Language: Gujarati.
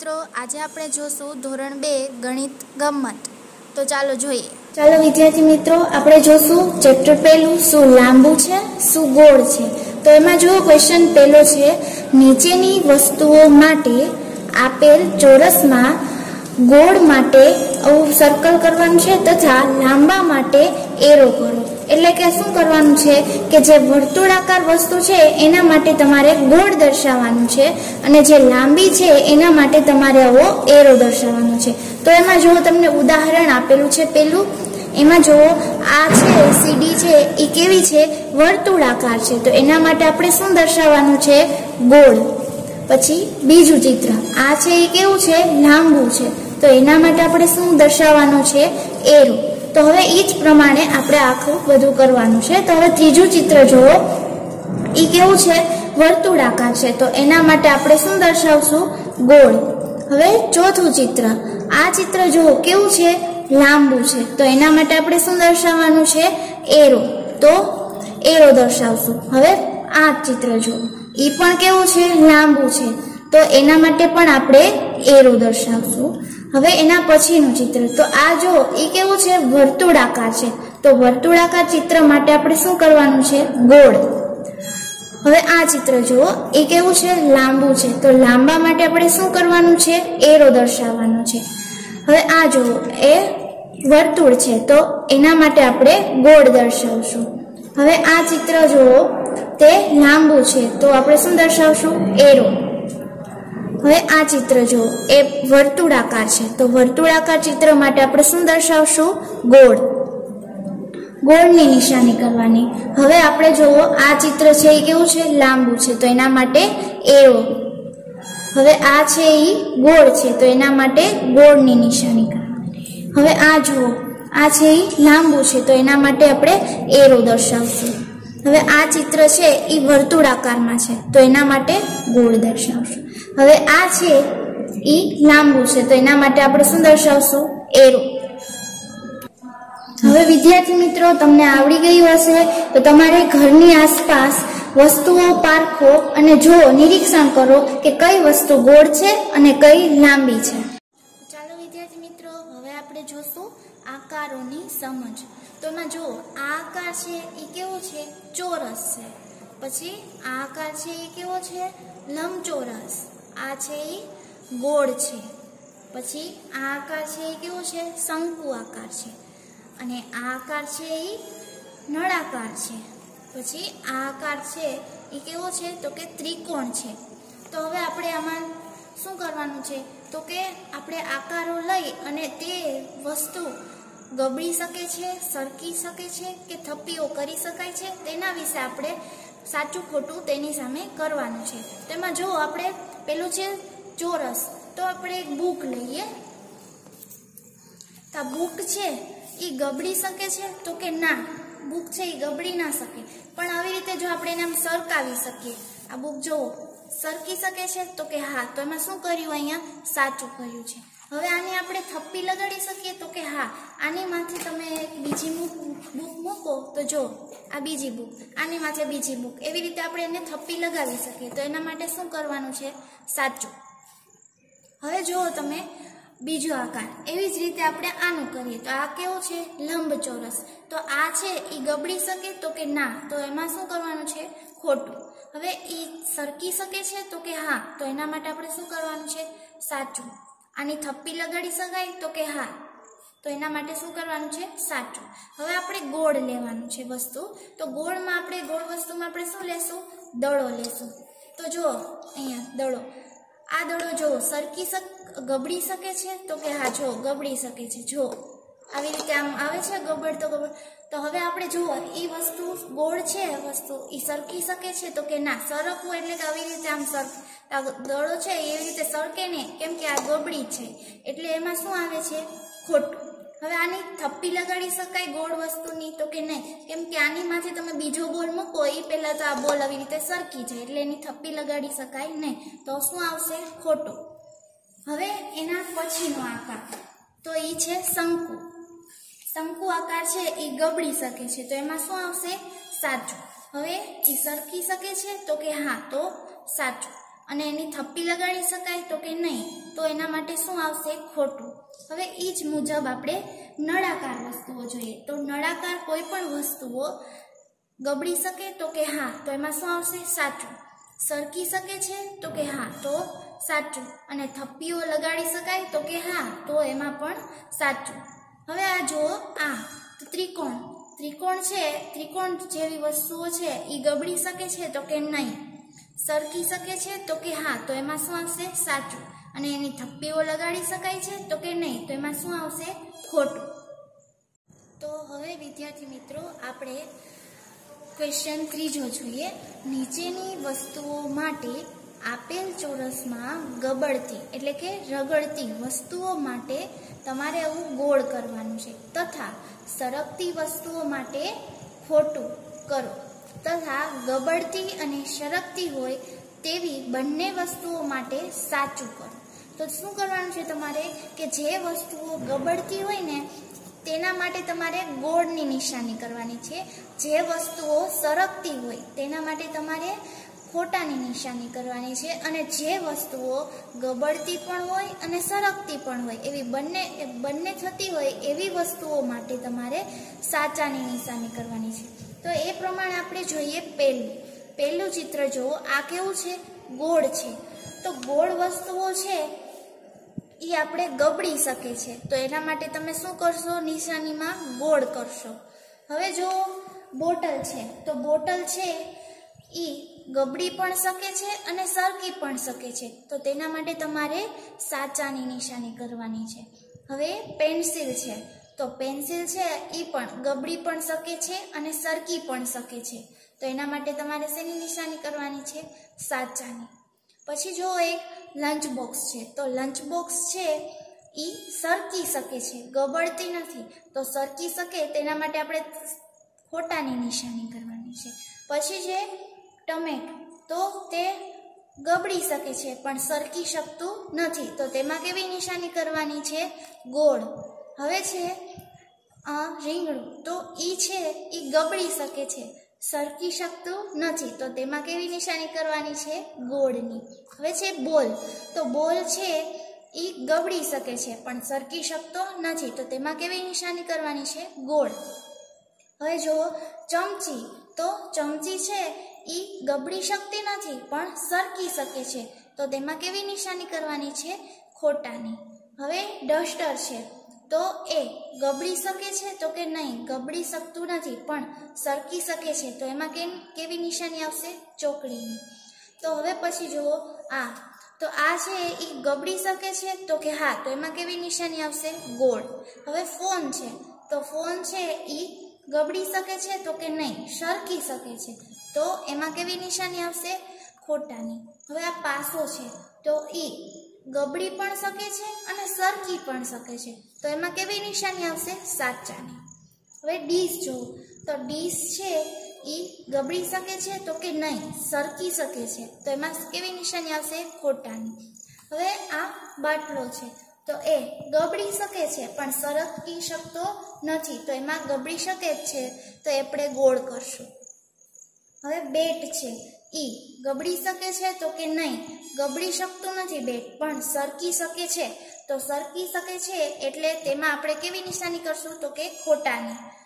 મિત્રો, આજે આપણે જોશું ધોરણ બે, ગણિત ગમત. તો ચાલો જોઈએ. ચાલો, વિદ્યાર્થી મિત્રો, આપણે જોશું ચેપ્ટર પહેલું શું લાંબુ છે, શું ગોળ છે. તો એમાં જો ક્વેશ્ચન પહેલો છે, નીચેની વસ્તુઓ માટે આપેલ ચોરસમાં ગોળ માટે આવું સર્કલ કરવાનું છે તથા લાંબા માટે એરો કરો. એટલે કે શું કરવાનું છે કે જે વર્તુળાકાર વસ્તુ છે એના માટે તમારે ગોળ દર્શાવવાનું છે અને જે લાંબી છે એના માટે તમારે આવો એરો દર્શાવવાનો છે. તો એમાં જો તમને ઉદાહરણ આપેલું છે પેલું, એમાં જો આ છે સીડી છે એ કેવી છે? વર્તુળાકાર છે. તો એના માટે આપણે શું દર્શાવવાનું છે? ગોળ. પછી બીજું ચિત્ર. આ છે એ કેવું છે? લાંબુ છે. તો એના માટે આપણે શું દર્શાવવાનું છે? એરો. તો હવે એ જ પ્રમાણે આપણે આખું બધું કરવાનું છે. તો હવે ત્રીજું ચિત્ર જુઓ. એ કેવું છે? વર્તુળાકાર છે. તો એના માટે આપણે શું દર્શાવશું? ગોળ. હવે ચોથું ચિત્ર. આ ચિત્ર જુઓ, કેવું છે? લાંબુ છે. તો એના માટે આપણે શું દર્શાવવાનું છે? એરો. તો એરો દર્શાવશું. હવે આ ચિત્ર જુઓ. એ પણ કેવું છે? લાંબુ છે. તો એના માટે પણ આપણે એરો દર્શાવશું. હવે એના પછીનું ચિત્ર. તો આ જો, એ કેવું છે? વર્તુળાકાર છે. તો વર્તુળાકાર ચિત્ર માટે આપણે શું કરવાનું છે? ગોળ. હવે આ ચિત્ર જુઓ. એ કેવું છે? લાંબુ છે. તો લાંબા માટે આપણે શું કરવાનું છે? એરો દર્શાવવાનો છે. હવે આ જુઓ. એ વર્તુળ છે. તો એના માટે આપણે ગોળ દર્શાવશું. હવે આ ચિત્ર જુઓ. તે લાંબુ છે. તો આપણે શું દર્શાવશું? એરો. હવે આ ચિત્ર જુઓ. એ વર્તુળાકાર છે. તો વર્તુળાકાર ચિત્ર માટે આપણે શું દર્શાવશું? ગોળ. ગોળની નિશાની કરવાની. હવે આપણે જુઓ, આ ચિત્ર છે એ કેવું છે? લાંબુ છે. તો એના માટે એરો. હવે આ છે એ ગોળ છે. તો એના માટે ગોળની નિશાની કરવાની. હવે આ જુઓ, આ છે એ લાંબુ છે. તો એના માટે આપણે એરો દર્શાવશું. હવે આ ચિત્ર છે એ વર્તુળાકારમાં છે. તો એના માટે ગોળ દર્શાવશું. હવે આ છે એ લાંબુ છે. તો એના માટે આપણે શું દર્શાવશું? એરો. હવે વિદ્યાર્થી મિત્રો, તમને આવડી ગયું હશે, તો તમારે ઘરની આસપાસ વસ્તુઓ પારખો અને જુઓ, નિરીક્ષણ કરો કે કઈ વસ્તુ ગોળ છે અને કઈ લાંબી છે. ચાલો વિદ્યાર્થી મિત્રો, હવે આપણે જોશું આકારોની સમજ. તો એમાં જુઓ, આ આકાર છે એ કેવો છે? ચોરસ છે. પછી આ આકાર છે એ કેવો છે? લંબચોરસ. આ છે એ ગોળ છે. પછી આ આકાર છે એ કેવો છે? શંકુ આકાર છે. અને આ આકાર છે એ નળાકાર છે. પછી આ આકાર છે એ કેવો છે? તો કે ત્રિકોણ છે. તો હવે આપણે આમાં શું કરવાનું છે? તો કે આપણે આકારો લઈ અને તે વસ્તુ ગબડી શકે છે, સરકી શકે છે કે થપ્પીઓ કરી શકાય છે? તેના વિશે આપણે સાચું ખોટું તેની સામે કરવાનું છે. તેમાં જો આપણે પેલું છે ચોરસ, તો આપણે એક બુક લઈએ. તો બુક છે એ ગબડી શકે છે તો કે ના. બુક છે એ ગબડી ના શકે. પણ આવી રીતે જો આપણે એને આમ સરકાવી શકીએ, આ બુક જુઓ સરકી શકે છે તો કે હા, તો એમાં શું કર્યું અહીંયા? સાચું કર્યું છે. હવે આને આપણે થપ્પી લગાડી શકીએ તો કે હા આની માથે તમે એક બીજી બુક મૂકો તો જો, આ બીજી બુક આની માથે બીજી બુક. એવી રીતે આપણે એને થપ્પી લગાવી શકીએ. તો એના માટે શું કરવાનું છે? સાચું. હવે જુઓ તમે બીજો આકાર. એવી જ રીતે આપણે આનું કરીએ. તો આ કેવો છે? લંબચોરસ. તો આ છે એ ગબડી શકે તો કે ના? તો એમાં શું કરવાનું છે? ખોટું. હવે એ સરકી શકે છે તો કે હા? તો એના માટે આપણે શું કરવાનું છે? સાચું. આની થપ્પી લગાડી શકાય તો કે હા. તો એના માટે શું કરવાનું છે? સાચું. હવે આપણે ગોળ લેવાનું છે વસ્તુ. તો ગોળમાં આપણે, ગોળ વસ્તુમાં આપણે શું લેશું? દડો લેશું. તો જુઓ, અહીંયા દડો. આ દડો જુઓ, સરકી શક, ગબડી શકે છે? તો કે હા જો ગબડી શકે છે. જો આવી રીતે આમ આવે છે ગબડ તો ગબડ. તો હવે આપણે જુઓ એ વસ્તુ ગોળ છે, વસ્તુ એ સરકી શકે છે, તો કે ના, સરકવું એટલે કે આવી રીતે આમ સર દડો છે એવી રીતે સરકે ને, કેમ કે આ ગબડી છે. એટલે એમાં શું આવે છે? ખોટું. હવે આની થપ્પી લગાડી શકાય ગોળ વસ્તુની તો કે નહીં? કેમ કે આની માથે તમે બીજો બોલ મૂકો એ પહેલાં તો આ બોલ આવી રીતે સરકી જાય, એટલે એની થપ્પી લગાડી શકાય નહીં. તો શું આવશે? ખોટું. હવે એના પછીનો આકાર. તો એ છે શંકુ. શંકુ આકાર છે, એ ગબડી શકે છે. તો એમાં શું આવશે? સાચું. હવે એ સરકી શકે છે તો કે હા, તો સાચું. અને એની થપ્પી લગાડી શકાય તો કે નહીં, તો એના માટે શું આવશે? ખોટું. હવે એ જ મુજબ આપણે નળાકાર વસ્તુઓ જોઈએ. તો નળાકાર કોઈ પણ વસ્તુઓ ગબડી શકે તો કે હા, તો એમાં શું આવશે? સાચું. સરકી શકે છે તો કે હા, તો સાચું. અને થપ્પીઓ લગાડી શકાય તો કે હા, તો એમાં પણ સાચું. હવે આ જુઓ, આ ત્રિકોણ. ત્રિકોણ છે, ત્રિકોણ જેવી વસ્તુઓ છે એ ગબડી શકે છે તો કે નહીં. સરકી શકે છે તો કે હા, તો એમાં શું આવશે? સાચું. અને એની થપ્પીઓ લગાડી શકાય છે તો કે નહીં? તો એમાં શું આવશે? ખોટું. તો હવે વિદ્યાર્થી મિત્રો, આપણે ક્વેશ્ચન ત્રીજો જોઈએ. નીચેની વસ્તુઓ માટે આપેલ ચોરસમાં ગબડતી, એટલે કે રગડતી વસ્તુઓ માટે તમારે આવું ગોળ કરવાનું છે. તથા સરકતી વસ્તુઓ માટે ખોટું કરો. તથા ગબડતી અને સરકતી હોય તેવી બંને વસ્તુઓ માટે સાચું કરો. તો શું કરવાનું છે તમારે? કે જે વસ્તુઓ ગબડતી હોય ને, તેના માટે તમારે ગોળની નિશાની કરવાની છે. જે વસ્તુઓ સરકતી હોય, તેના માટે તમારે ખોટાની નિશાની કરવાની છે અને જે વસ્તુઓ ગબડતી પણ હોય અને સરકતી પણ હોય, એવી બંને બંને થતી હોય એવી વસ્તુઓ માટે તમારે સાચાની નિશાની કરવાની છે. તો એ પ્રમાણે આપણે જોઈએ પહેલું. પહેલું ચિત્ર જુઓ આ કેવું છે? ગોળ છે. તો ગોળ વસ્તુઓ છે, એ આપણે ગબડી શકે છે તો એના માટે તમે શું કરશો? નિશાનીમાં ગોળ કરશો. હવે જો બોટલ છે. તો બોટલ છે એ ગબડી પણ શકે છે અને સરકી પણ શકે છે. તો તેના માટે તમારે સાચાની નિશાની કરવાની છે. હવે પેન્સિલ છે. તો પેન્સિલ છે એ પણ ગબડી પણ શકે છે અને સરકી પણ શકે છે. તો એના માટે તમારે શેની નિશાની કરવાની છે? સાચાની. પછી જો એક લંચ બોક્સ છે. તો લંચ બોક્સ છે એ સરકી શકે છે, ગબડતી નથી. તો સરકી શકે તેના માટે આપણે ખોટાની નિશાની કરવાની છે. પછી છે ટમેટું તો તે ગબડી શકે છે, પણ સરકી શકતું નથી. તો તેમાં કેવી નિશાની કરવાની છે? ગોળ. હવે છે રીંગણું. તો ઈ છે એ ગબડી શકે છે, સરકી શકતું નથી. તો તેમાં કેવી નિશાની કરવાની છે? ગોળની. હવે છે બોલ. તો બોલ છે એ ગબડી શકે છે, પણ સરકી શકતો નથી. તો તેમાં કેવી નિશાની કરવાની છે? ગોળ. હવે જુઓ, ચમચી. તો ચમચી છે એ ગબડી શકતી નથી, પણ સરકી શકે છે. તો તેમાં કેવી નિશાની કરવાની છે? ખોટાની. હવે ડસ્ટર છે. તો એ ગબડી શકે છે તો કે નહીં, ગબડી શકતું નથી, પણ સરકી શકે છે. તો એમાં કેમ, કેવી નિશાની આવશે? ચોકડીની. તો હવે પછી જુઓ આ. તો આ છે એ ગબડી શકે છે તો કે હા, તો એમાં કેવી નિશાની આવશે? ગોળ. હવે ફોન છે. તો ફોન છે એ ગબડી શકે છે તો કે નહીં, સરકી શકે છે. તો એમાં કેવી નિશાની આવશે? ખોટાની. હવે આ પાસો છે. તો એ ગબડી પણ શકે છે અને સરકી પણ શકે છે. તો એમાં કેવી નિશાની આવશે? સાચાની. હવે ડીશ જો તો ડીશ છે એ ગબડી શકે છે તો કે નહીં? સરકી શકે છે. તો એમાં કેવી નિશાની આવશે? ખોટાની. હવે આ બાટલો છે. તો એ ગબડી શકે છે પણ સરકી શકતો નથી. તો એમાં ગબડી શકે જ છે. તો આપણે ગોળ કરશું. હવે બેટ છે. ઈ ગબડી શકે છે તો કે નહીં? ગબડી શકતું નથી બેટ, પણ સરકી શકે છે. તો સરકી શકે છે એટલે તેમાં આપણે કેવી નિશાની કરશું? તો કે ખોટાની.